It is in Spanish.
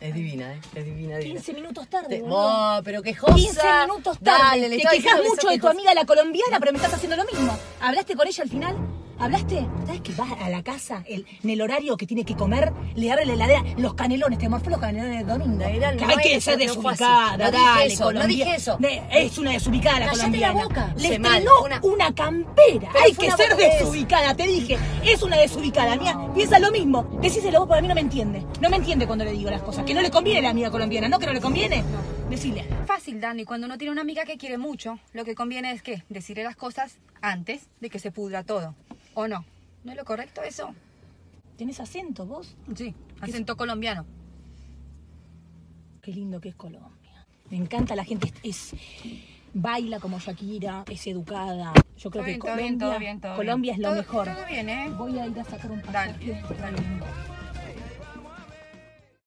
Es divina, ¿eh? Es divina, divina. 15 minutos tarde, boludo. Oh, pero quejosa. 15 minutos tarde. Dale, le Te quejas que mucho de tu amiga la colombiana, pero me estás haciendo lo mismo. ¿Hablaste con ella al final? ¿Hablaste? ¿Sabes que vas a la casa el- en el horario que tiene que comer? Le abre la heladera los canelones, te morfó los canelones de domingo. Navidad, Que no hay que es, ser no desubicada, No dije dale, eso, no dije eso. Es una desubicada la Cállate colombiana. la boca. Le estrenó una- una... campera. Pero hay que ser desubicada, te dije. Es una desubicada. Mía, piensa lo mismo. Decíselo vos, porque a mí no me entiende. No me entiende cuando le digo las cosas. Que no le conviene a la amiga colombiana, ¿no? Que no le conviene. Decile. Fácil, Dani. Cuando uno tiene una amiga que quiere mucho, lo que conviene es que decirle las cosas antes de que se pudra todo. ¿O no? ¿No es lo correcto eso? ¿Tenés acento vos? Sí, acento colombiano. Qué lindo que es Colombia. Me encanta la gente, es, baila como Shakira, es educada. Yo creo Todo que bien, todo bien, Colombia, todo bien, todo Colombia es lo mejor. todo bien, ¿eh? Voy a ir a sacar un Dale, pasaje. dale.